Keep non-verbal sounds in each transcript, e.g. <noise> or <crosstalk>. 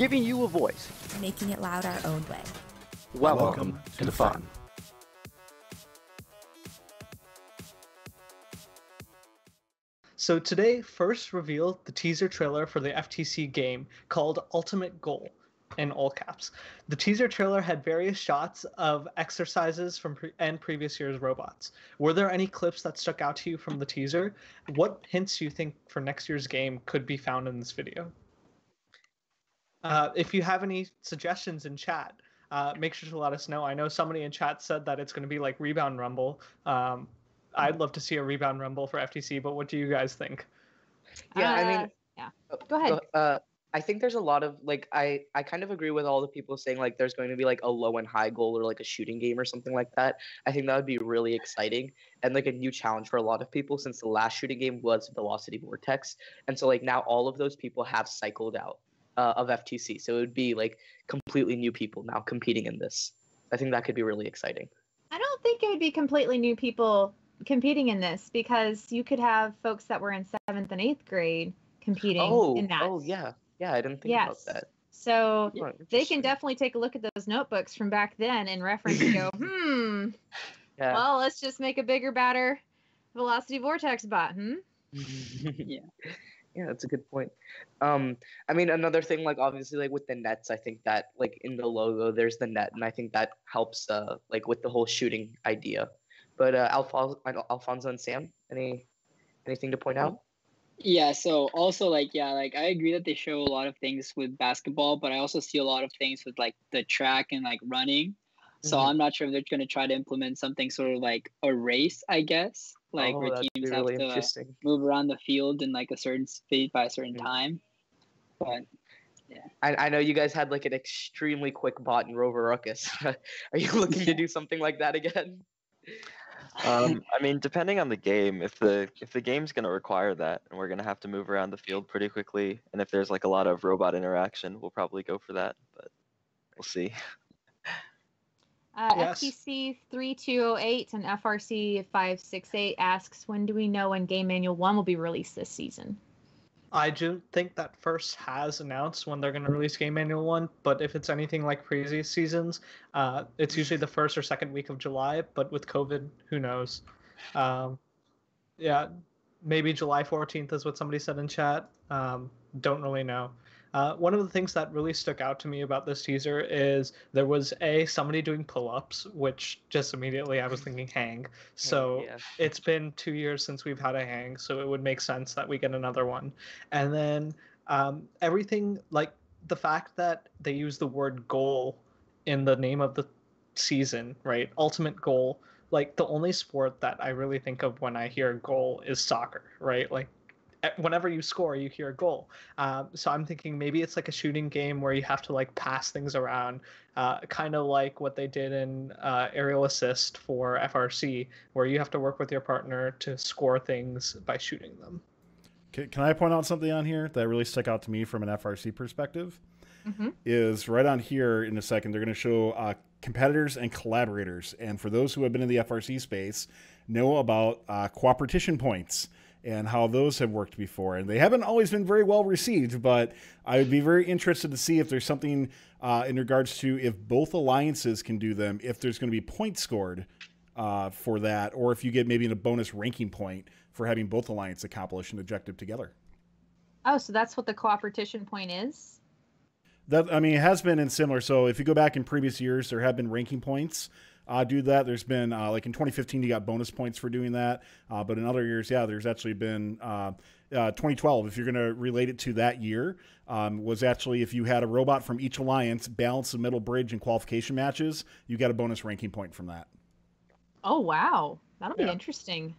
giving you a voice, making it loud our own way. Welcome, Welcome to the fun. So today first revealed the teaser trailer for the FTC game called Ultimate Goal in all caps. The teaser trailer had various shots of exercises from pre- and previous year's robots. Were there any clips that stuck out to you from the teaser? What hints do you think for next year's game could be found in this video? Uh, if you have any suggestions in chat, uh, make sure to let us know. I know somebody in chat said that it's going to be like Rebound Rumble. Um, I'd love to see a Rebound Rumble for FTC, but what do you guys think? Yeah, uh, I mean, yeah. Go ahead. Uh, I think there's a lot of like I I kind of agree with all the people saying like there's going to be like a low and high goal or like a shooting game or something like that. I think that would be really exciting and like a new challenge for a lot of people since the last shooting game was Velocity Vortex, and so like now all of those people have cycled out uh, of FTC, so it would be like completely new people now competing in this. I think that could be really exciting. I don't think it would be completely new people competing in this because you could have folks that were in seventh and eighth grade competing oh, in that. Oh yeah, yeah, I didn't think yes. about that. So oh, they can definitely take a look at those notebooks from back then and reference and go, <laughs> hmm. Yeah. Well, let's just make a bigger, badder velocity vortex bot, hmm? <laughs> yeah. Yeah, that's a good point. Um, I mean, another thing, like obviously, like with the nets, I think that like in the logo, there's the net, and I think that helps, uh, like with the whole shooting idea. But uh, Alfonso, Alfonso and Sam, any anything to point out? Yeah. So also like yeah, like I agree that they show a lot of things with basketball, but I also see a lot of things with like the track and like running. So mm-hmm. I'm not sure if they're going to try to implement something sort of like a race, I guess, like oh, where teams have really to move around the field in like a certain speed by a certain mm-hmm. time. But yeah. I, I know you guys had like an extremely quick bot in Rover Ruckus. <laughs> Are you looking to do something like that again? Um, I mean, depending on the game, if the if the game's going to require that, and we're going to have to move around the field pretty quickly, and if there's like a lot of robot interaction, we'll probably go for that. But we'll see. Uh, yes. FTC 3208 and FRC 568 asks, when do we know when Game Manual 1 will be released this season? I do think that First has announced when they're going to release Game Manual 1, but if it's anything like previous seasons, uh, it's usually the first or second week of July, but with COVID, who knows? Um, yeah, maybe July 14th is what somebody said in chat. Um, don't really know. Uh, one of the things that really stuck out to me about this teaser is there was a somebody doing pull-ups, which just immediately I was thinking hang. <laughs> So yeah. it's been two years since we've had a hang, so it would make sense that we get another one. And then um, everything like the fact that they use the word goal in the name of the season, right? Ultimate goal. Like the only sport that I really think of when I hear goal is soccer, right? Like whenever you score, you hear a goal. Um, so I'm thinking maybe it's like a shooting game where you have to like pass things around, uh, kind of like what they did in uh, Aerial Assist for FRC, where you have to work with your partner to score things by shooting them. Can, can I point out something on here that really stuck out to me from an FRC perspective? Mm-hmm. Is right on here in a second. They're going to show uh, competitors and collaborators, and for those who have been in the FRC space, know about uh, cooperation points and how those have worked before. And they haven't always been very well received, but I would be very interested to see if there's something uh, in regards to if both alliances can do them, if there's going to be points scored uh, for that, or if you get maybe a bonus ranking point for having both alliances accomplish an objective together. Oh, so that's what the cooperation point is? That I mean, it has been in similar. So if you go back in previous years, there have been ranking points uh, do that. There's been uh, like in 2015, you got bonus points for doing that. Uh, but in other years, yeah, there's actually been uh, uh, 2012. If you're going to relate it to that year, um, was actually if you had a robot from each alliance balance the middle bridge in qualification matches, you got a bonus ranking point from that. Oh wow, that'll be yeah. interesting.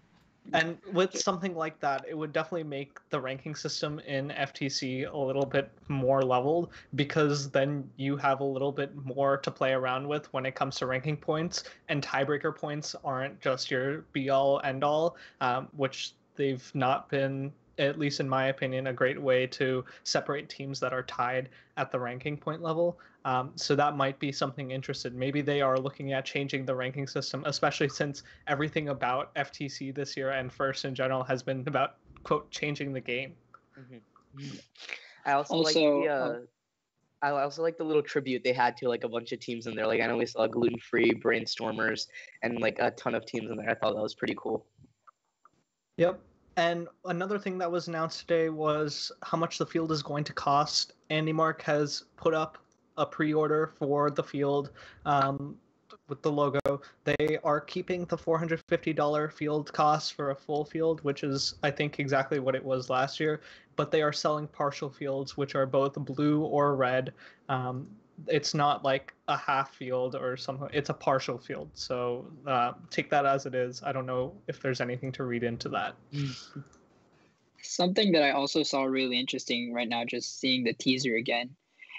And with something like that, it would definitely make the ranking system in FTC a little bit more leveled because then you have a little bit more to play around with when it comes to ranking points. And tiebreaker points aren't just your be all end all, um, which they've not been at least in my opinion, a great way to separate teams that are tied at the ranking point level. Um, so that might be something interesting. Maybe they are looking at changing the ranking system, especially since everything about FTC this year and first in general has been about quote changing the game. Mm-hmm. I also, also like the. Uh, I also like the little tribute they had to like a bunch of teams in there. Like I know we saw gluten free brainstormers and like a ton of teams in there. I thought that was pretty cool. Yep. And another thing that was announced today was how much the field is going to cost. AndyMark has put up a pre-order for the field. Um, with the logo. They are keeping the $450 field cost for a full field, which is, I think, exactly what it was last year. But they are selling partial fields, which are both blue or red. Um, it's not like a half field or something. It's a partial field. So uh, take that as it is. I don't know if there's anything to read into that. Something that I also saw really interesting right now, just seeing the teaser again,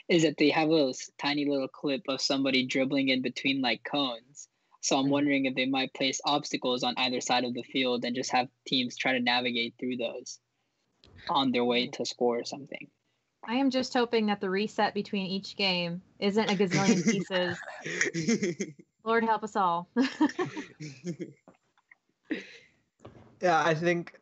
is that they have a tiny little clip of somebody dribbling in between like cones. So I'm mm-hmm. wondering if they might place obstacles on either side of the field and just have teams try to navigate through those on their way to score or something. I am just hoping that the reset between each game isn't a gazillion <laughs> pieces. Lord help us all. <laughs> yeah, I think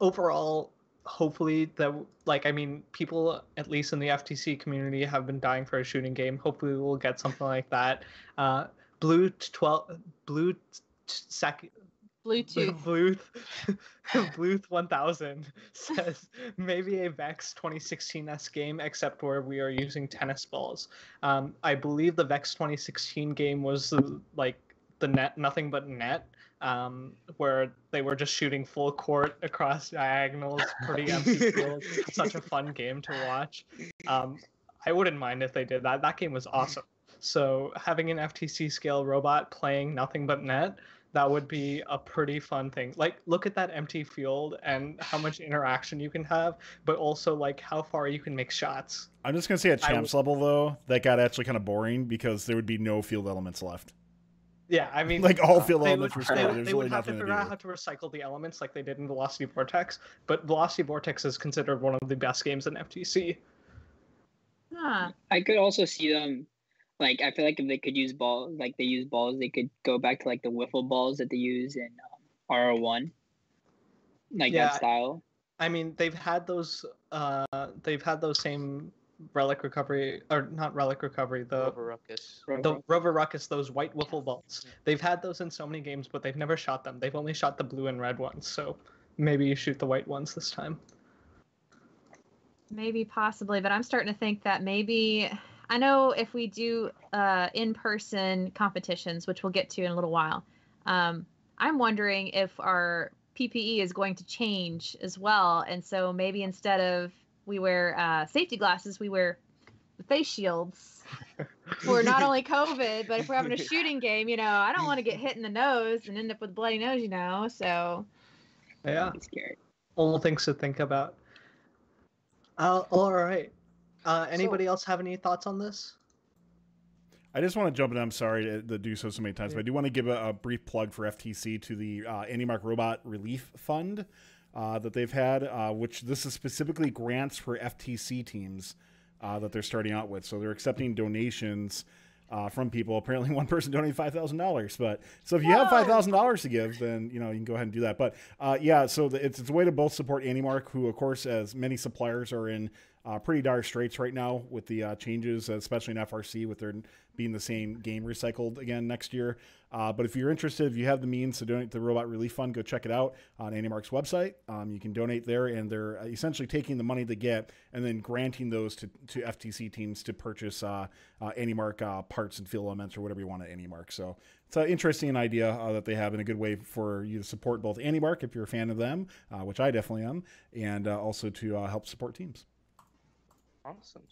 overall hopefully that like I mean people at least in the FTC community have been dying for a shooting game. Hopefully we'll get something like that. Uh, Blue twelve Blue sec <laughs> Bluetooth Bluetooth Bluetooth 1000 <laughs> says maybe a Vex 2016s game except where we are using tennis balls. Um, I believe the Vex 2016 game was like the net nothing but net um, where they were just shooting full court across diagonals, pretty empty <laughs> field. Such a fun game to watch. Um, I wouldn't mind if they did that. That game was awesome. So having an FTC scale robot playing nothing but net, that would be a pretty fun thing. Like look at that empty field and how much interaction you can have, but also like how far you can make shots. I'm just gonna say at champs level though, that got actually kind of boring because there would be no field elements left. Yeah, I mean, <laughs> like all field elements would, were They, they really would have to figure out how to recycle the elements like they did in Velocity Vortex, but Velocity Vortex is considered one of the best games in FTC. Huh. I could also see them, like I feel like if they could use balls, like they use balls, they could go back to like the wiffle balls that they use in um, RO one, like yeah, that style. I mean, they've had those. Uh, they've had those same relic recovery or not relic recovery the rover ruckus. the rover. Ruckus those white wiffle balls. They've had those in so many games but they've never shot them. They've only shot the blue and red ones so maybe you shoot the white ones this time. Maybe possibly but i'm starting to think that maybe i know if we do uh, in-person competitions which we'll get to in a little while um, i'm wondering if our ppe is going to change as well and so maybe instead of we wear uh, safety glasses, we wear face shields <laughs> for not only COVID, but if we're having a shooting game, you know, I don't want to get hit in the nose and end up with a bloody nose, you know. So yeah, scary. All things to think about. Uh, all right. Uh, anybody so, else have any thoughts on this? I just want to jump in. I'm sorry to, to do so so many times, yeah. but I do want to give a, a, brief plug for FTC to the uh, AndyMark Robot Relief Fund uh, that they've had, uh, which this is specifically grants for FTC teams uh, that they're starting out with. So they're accepting donations uh, from people. Apparently, <laughs> one person donated five thousand dollars. But so if you Whoa. have five thousand dollars to give, then you know you can go ahead and do that. But uh, yeah, so the, it's, it's a way to both support AndyMark, who of course, as many suppliers are in uh, pretty dire straits right now with the uh, changes, especially in FRC, with their being the same game recycled again next year. Uh, but if you're interested, if you have the means to donate to the Robot Relief Fund, go check it out on AndyMark's website. Um, you can donate there, and they're essentially taking the money they get and then granting those to, to FTC teams to purchase uh, uh, AndyMark uh, parts and field elements or whatever you want at AndyMark. So it's an interesting idea uh, that they have and a good way for you to support both AndyMark if you're a fan of them, uh, which I definitely am, and also to help support teams. Awesome.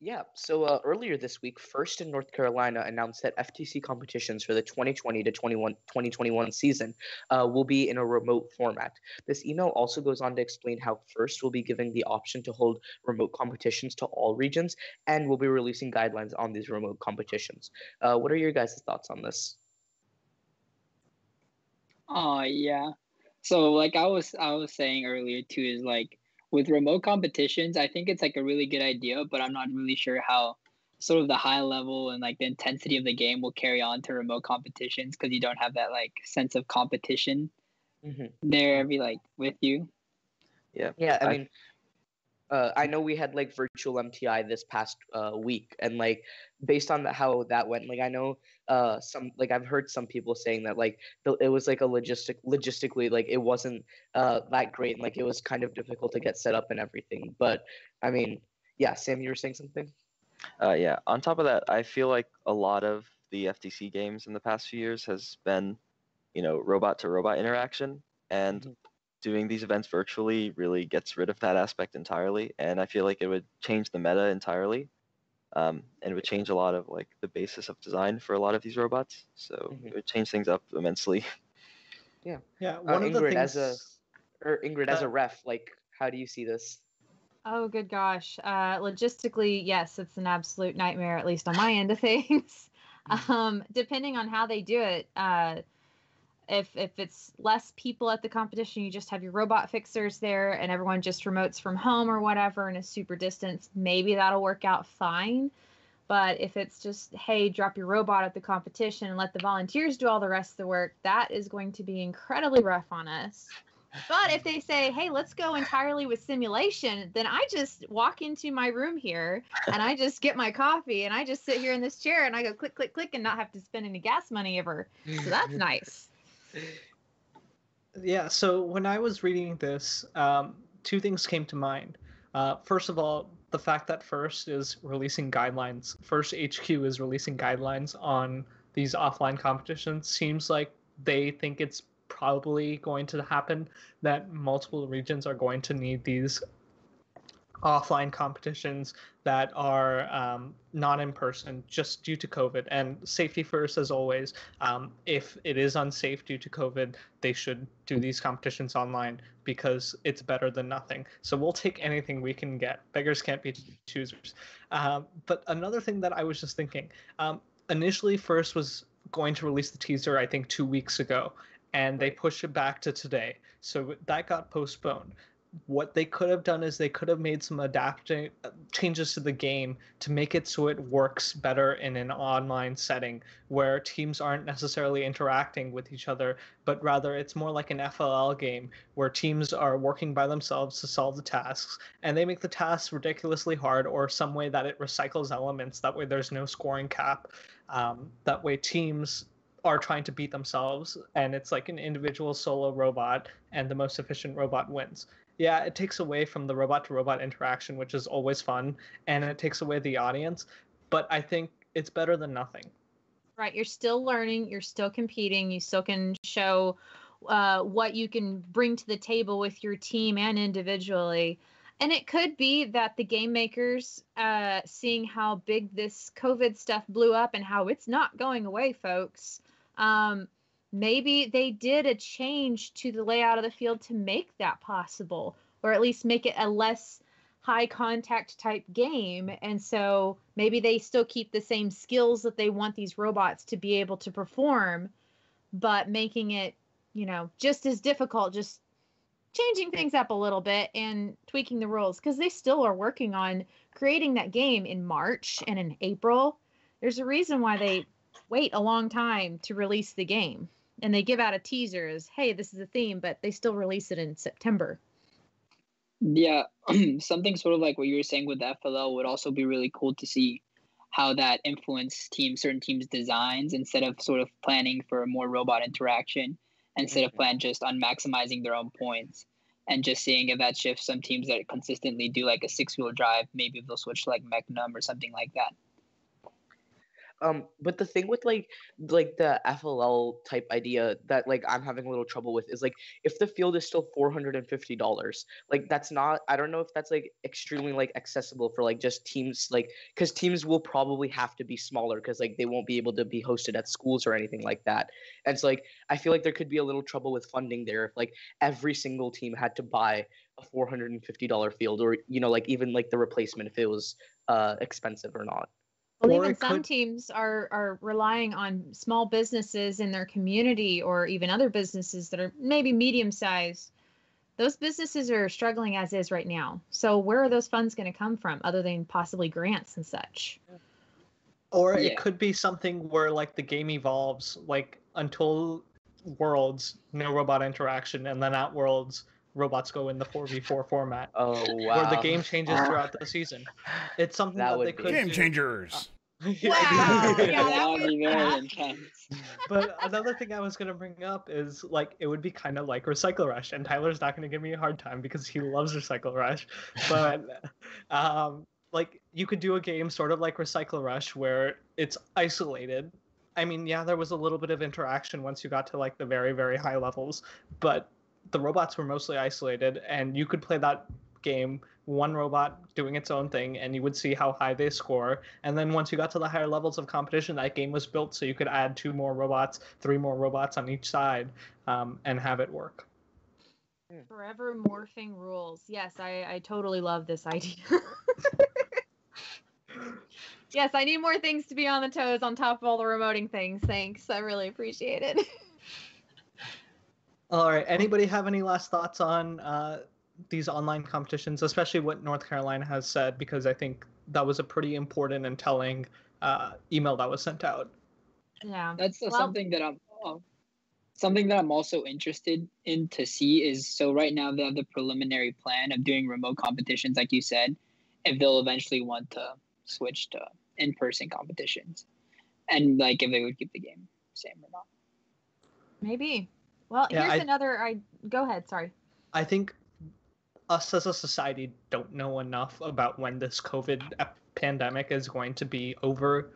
Yeah, so uh, earlier this week, First in North Carolina announced that FTC competitions for the 2020 to 21, 2021 season uh, will be in a remote format. This email also goes on to explain how First will be giving the option to hold remote competitions to all regions and will be releasing guidelines on these remote competitions. Uh, what are your guys' thoughts on this? Oh yeah, so like I was I was saying earlier too is like with remote competitions, I think it's like a really good idea, but I'm not really sure how sort of the high level and like the intensity of the game will carry on to remote competitions because you don't have that like sense of competition mm-hmm. there every like with you. Yeah. Yeah. I, I mean, uh, I know we had like virtual MTI this past uh, week, and like based on the, how that went, like I know uh, some like I've heard some people saying that like the, it was like a logistic logistically like it wasn't uh, that great, and like it was kind of difficult to get set up and everything. But I mean, yeah, Sam, you were saying something. Uh, yeah. On top of that, I feel like a lot of the FTC games in the past few years has been, you know, robot to robot interaction, and Mhm. Doing these events virtually really gets rid of that aspect entirely. And I feel like it would change the meta entirely, um, and it would change a lot of like the basis of design for a lot of these robots. So Mhm. it would change things up immensely. <laughs> Yeah, Uh, one of the things. as a or Ingrid, as Uh, a ref, like how do you see this? Oh, good gosh. Uh, logistically, yes, it's an absolute nightmare, at least on my end of <laughs> things. Um, depending on how they do it, uh, if if it's less people at the competition, you just have your robot fixers there, and everyone just remotes from home or whatever, and is super distance. Maybe that'll work out fine. But if it's just, hey, drop your robot at the competition and let the volunteers do all the rest of the work, that is going to be incredibly rough on us. But if they say, hey, let's go entirely with simulation, then I just walk into my room here and I just get my coffee and I just sit here in this chair and I go click, click, click and not have to spend any gas money ever. So that's <laughs> nice. Yeah, so when I was reading this, um, two things came to mind. Uh, first of all, the fact that First is releasing guidelines, First HQ is releasing guidelines on these offline competitions seems like they think it's probably going to happen that multiple regions are going to need these offline competitions that are um, not in person just due to COVID. And safety first, as always. Um, if it is unsafe due to COVID, they should do these competitions online because it's better than nothing. So we'll take anything we can get. Beggars can't be choosers. Um, but another thing that I was just thinking um, initially, First was going to release the teaser, I think, two weeks ago, and they pushed it back to today. So that got postponed what they could have done is they could have made some adapting changes to the game to make it so it works better in an online setting where teams aren't necessarily interacting with each other but rather it's more like an FLL game where teams are working by themselves to solve the tasks and they make the tasks ridiculously hard or some way that it recycles elements that way there's no scoring cap um, that way teams are trying to beat themselves and it's like an individual solo robot and the most efficient robot wins yeah, it takes away from the robot to robot interaction, which is always fun, and it takes away the audience. But I think it's better than nothing. Right. You're still learning, you're still competing, you still can show uh, what you can bring to the table with your team and individually. And it could be that the game makers, uh, seeing how big this COVID stuff blew up and how it's not going away, folks, um, maybe they did a change to the layout of the field to make that possible, or at least make it a less high contact type game. And so maybe they still keep the same skills that they want these robots to be able to perform, but making it, you know, just as difficult, just changing things up a little bit and tweaking the rules because they still are working on creating that game in March and in April. There's a reason why they wait a long time to release the game and they give out a teaser as hey this is a theme but they still release it in september Yeah, <clears throat> something sort of like what you were saying with the FLL would also be really cool to see how that influenced team certain teams' designs instead of sort of planning for more robot interaction, instead of mm-hmm. plan just on maximizing their own points, and just seeing if that shifts some teams that consistently do like a six wheel drive, maybe if they'll switch to like Mecanum or something like that. Um, but the thing with like like the FLL type idea that like I'm having a little trouble with is like if the field is still four hundred and fifty dollars, like that's not I don't know if that's like extremely like accessible for like just teams like because teams will probably have to be smaller because like they won't be able to be hosted at schools or anything like that. And it's like I feel like there could be a little trouble with funding there if like every single team had to buy a four hundred and fifty dollar field or you know like even like the replacement if it was uh expensive or not. Well Or even some could- teams are are relying on small businesses in their community or even other businesses that are maybe medium sized those businesses are struggling as is right now. So where are those funds going to come from other than possibly grants and such? Or Yeah. it could be something where like the game evolves, like until Worlds, no robot interaction, and then at Worlds, robots go in the 4v4 format, Oh wow. where the game changes throughout the season. It's something That that, they could Game do. changers. <laughs> Wow. Yeah, that that would would- be very intense. But another thing I was gonna bring up is like it would be kind of like Recycle Rush, and Tyler's not gonna give me a hard time because he loves Recycle Rush. <laughs> But um, like you could do a game sort of like Recycle Rush where it's isolated. I mean, yeah, there was a little bit of interaction once you got to like the very very high levels, but the robots were mostly isolated, and you could play that game one robot doing its own thing and you would see how high they score and then once you got to the higher levels of competition that game was built so you could add two more robots three more robots on each side um, and have it work Forever morphing rules. Yes, I, I totally love this idea. <laughs> yes, I need more things to be on the toes on top of all the remoting things. Thanks. I really appreciate it. <laughs> all right anybody have any last thoughts on uh, these online competitions especially what north carolina has said because i think that was a pretty important and telling uh, email that was sent out yeah. That's Well- something that I'm uh, something that I'm also interested in to see is so right now they have the preliminary plan of doing remote competitions, like you said, if they'll eventually want to switch to in-person competitions, and like if they would keep the game same or not. Maybe. Well, Yeah, here's I- another. I go ahead. Sorry. I think us as a society don't know enough about when this COVID ep- pandemic is going to be over.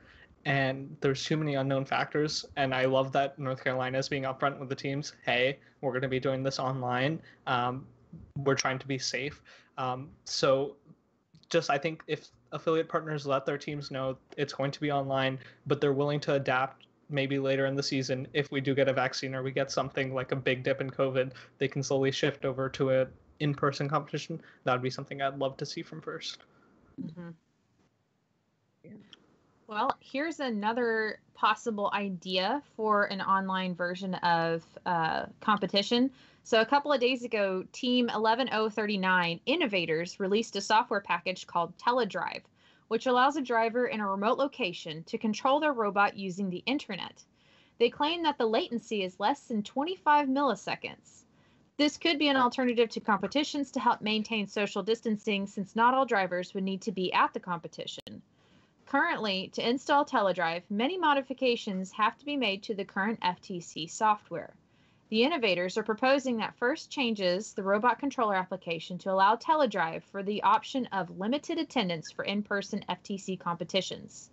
And there's too many unknown factors. And I love that North Carolina is being upfront with the teams. Hey, we're going to be doing this online. Um, we're trying to be safe. Um, so, just I think if affiliate partners let their teams know it's going to be online, but they're willing to adapt maybe later in the season if we do get a vaccine or we get something like a big dip in COVID, they can slowly shift over to a in-person competition. That would be something I'd love to see from first. Mhm. Well, here's another possible idea for an online version of uh, competition. So, a couple of days ago, Team 11039 Innovators released a software package called Teledrive, which allows a driver in a remote location to control their robot using the internet. They claim that the latency is less than 25 milliseconds. This could be an alternative to competitions to help maintain social distancing since not all drivers would need to be at the competition. Currently, to install Teledrive, many modifications have to be made to the current FTC software. The innovators are proposing that first changes the robot controller application to allow Teledrive for the option of limited attendance for in person FTC competitions.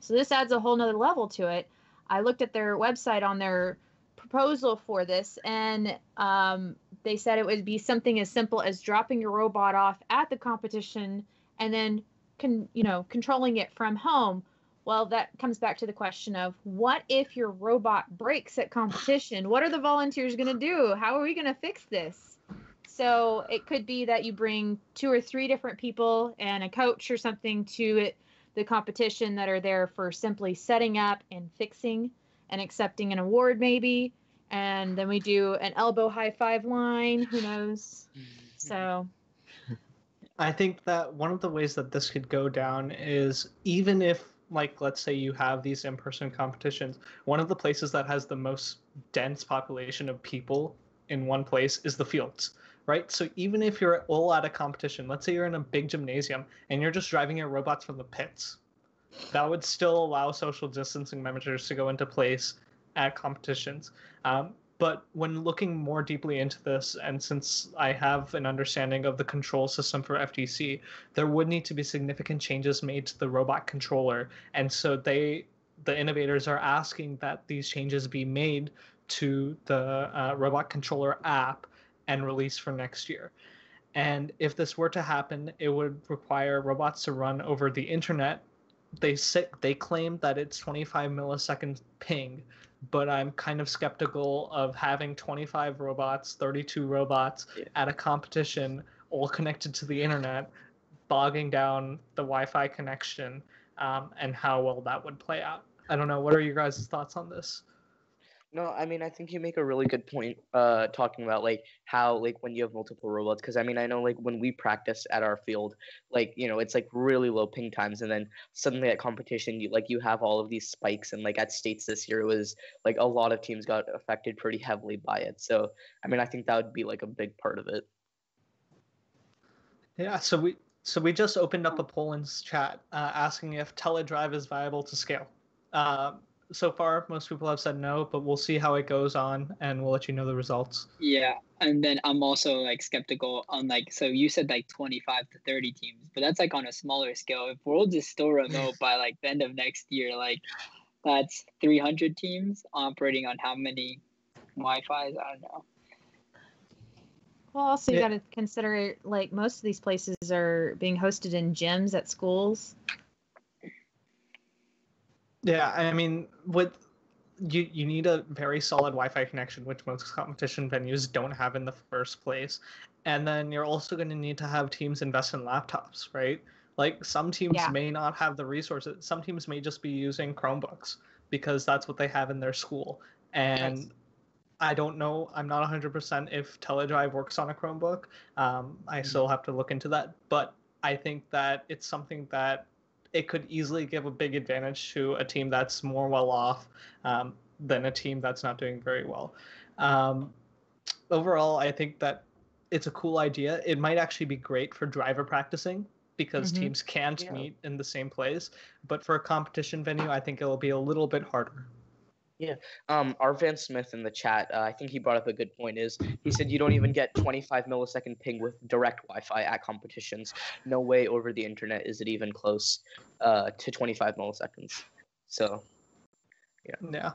So, this adds a whole nother level to it. I looked at their website on their proposal for this, and um, they said it would be something as simple as dropping your robot off at the competition and then con, you know controlling it from home well that comes back to the question of what if your robot breaks at competition? What are the volunteers going to do? How are we going to fix this? So it could be that you bring two or three different people and a coach or something to it, the competition that are there for simply setting up and fixing and accepting an award maybe. And then we do an elbow high five line who knows? So <laughs> I think that one of the ways that this could go down is even if, like, let's say you have these in person competitions, one of the places that has the most dense population of people in one place is the fields, right? So even if you're all at a competition, let's say you're in a big gymnasium and you're just driving your robots from the pits, that would still allow social distancing measures to go into place at competitions. Um, but when looking more deeply into this, and since I have an understanding of the control system for FTC, there would need to be significant changes made to the robot controller. And so they, the innovators, are asking that these changes be made to the uh, robot controller app and released for next year. And if this were to happen, it would require robots to run over the internet. They say, they claim that it's 25 millisecond ping, but I'm kind of skeptical of having 25 robots, 32 robots Yeah. at a competition, all connected to the internet, bogging down the Wi-Fi connection, um, and how well that would play out. I don't know. What are your guys' thoughts on this? No, I mean, I think you make a really good point uh talking about like how like when you have multiple robots because I mean, I know like when we practice at our field, like, you know, it's like really low ping times and then suddenly at competition you like you have all of these spikes and like at states this year it was like a lot of teams got affected pretty heavily by it. So, I mean, I think that would be like a big part of it. Yeah, so we so we just opened up a poll in chat uh, asking if teledrive is viable to scale. Uh, so far, most people have said no, but we'll see how it goes on, and we'll let you know the results. Yeah, and then I'm also like skeptical on like so you said like 25 to 30 teams, but that's like on a smaller scale. If Worlds is still remote <laughs> by like the end of next year, like that's 300 teams operating on how many Wi-Fi's? I don't know. Well, also you Yeah. got to consider like most of these places are being hosted in gyms at schools. Yeah, I mean, with you, you need a very solid Wi-Fi connection, which most competition venues don't have in the first place, and then you're also going to need to have teams invest in laptops, right? Like some teams Yeah. may not have the resources. Some teams may just be using Chromebooks because that's what they have in their school, and Yes. I don't know. I'm not 100% if Teledrive works on a Chromebook. Um, I still have to look into that, but I think that it's something that it could easily give a big advantage to a team that's more well off um, than a team that's not doing very well. Um, overall, I think that it's a cool idea. It might actually be great for driver practicing because Mhm. teams can't Yeah. meet in the same place. But for a competition venue, I think it'll be a little bit harder. Um, R. Van Smith in the chat, uh, I think he brought up a good point. Is he said you don't even get 25 millisecond ping with direct Wi-Fi at competitions. No way over the internet is it even close uh, to 25 milliseconds. So Yeah.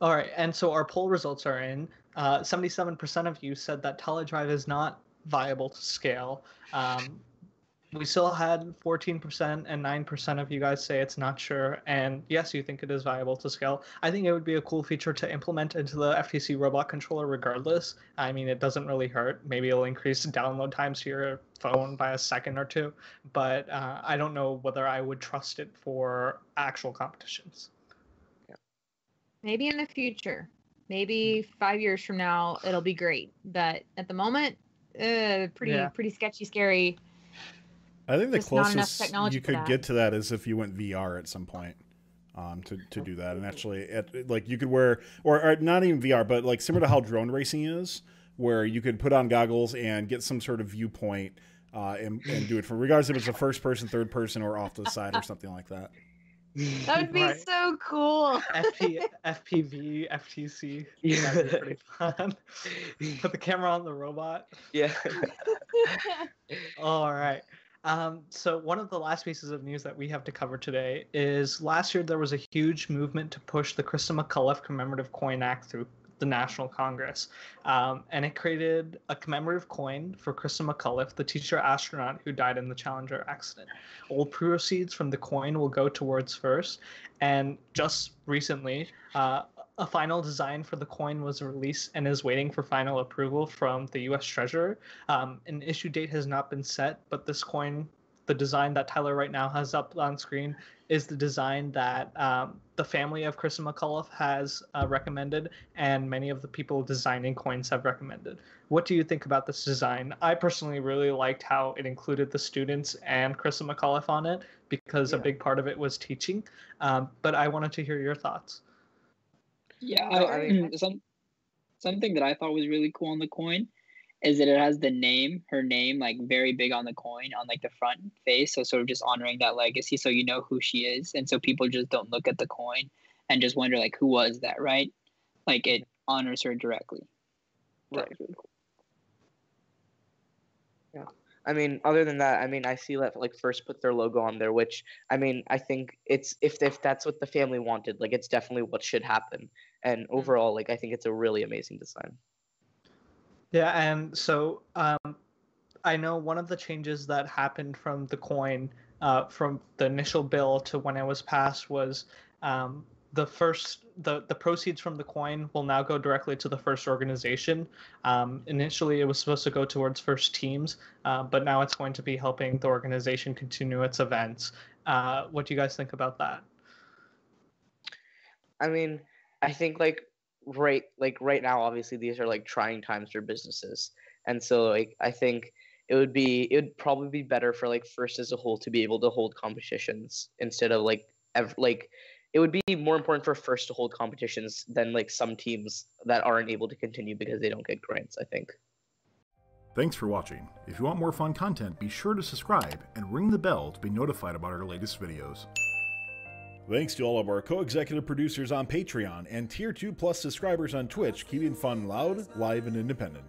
All right, and so our poll results are in. Uh, 77% of you said that teledrive is not viable to scale. Um, we still had 14% and 9% of you guys say it's not sure. And yes, you think it is viable to scale. I think it would be a cool feature to implement into the FTC robot controller regardless. I mean, it doesn't really hurt. Maybe it'll increase download times to your phone by a second or two. But uh, I don't know whether I would trust it for actual competitions. Yeah. Maybe in the future, maybe five years from now, it'll be great. But at the moment, uh, pretty Yeah. pretty sketchy, scary. I think the Just closest you could get to that is if you went VR at some point. Um, to, to do that and actually at, like you could wear or, or not even VR but like similar to how drone racing is where you could put on goggles and get some sort of viewpoint uh, and, and do it from regardless if it's a first person third person or off to the side or something like that That would be Right. so cool. FP, FPV, FTC. Yeah. That'd be pretty fun. Put the camera on the robot. yeah. <laughs> All right. Um, so one of the last pieces of news that we have to cover today is last year there was a huge movement to push the Christa McCullough Commemorative Coin Act through the National Congress, um, and it created a commemorative coin for Christa McCullough, the teacher astronaut who died in the Challenger accident. All proceeds from the coin will go towards FIRST, and just recently, uh, a final design for the coin was released and is waiting for final approval from the U.S. Treasurer. Um, an issue date has not been set, but this coin, the design that Tyler right now has up on screen, is the design that um, the family of Kristen McCullough has uh, recommended, and many of the people designing coins have recommended. What do you think about this design? I personally really liked how it included the students and Kristen McCullough on it because a big part of it was teaching. Um, but I wanted to hear your thoughts. Yeah, I, I some something that I thought was really cool on the coin is that it has the name, her name, like very big on the coin on like the front face. So sort of just honoring that legacy, so you know who she is, and so people just don't look at the coin and just wonder like who was that, right? Like it honors her directly. That Right. was really cool. I mean, other than that, I mean, I see that like first put their logo on there, which I mean, I think it's if if that's what the family wanted, like it's definitely what should happen. And overall, like I think it's a really amazing design. Yeah, and so um, I know one of the changes that happened from the coin, uh, from the initial bill to when it was passed, was um, the first the the proceeds from the coin will now go directly to the first organization. Um, initially, it was supposed to go towards first teams, uh, but now it's going to be helping the organization continue its events. Uh, what do you guys think about that? I mean, I think like right like right now, obviously these are like trying times for businesses, and so like I think it would be it would probably be better for like first as a whole to be able to hold competitions instead of like ev- like it would be more important for first to hold competitions than like some teams that aren't able to continue because they don't get grants. I think. Thanks for watching. If you want more fun content, be sure to subscribe and ring the bell to be notified about our latest videos. Thanks to all of our co-executive producers on Patreon and Tier 2 Plus subscribers on Twitch, keeping fun loud, live, and independent.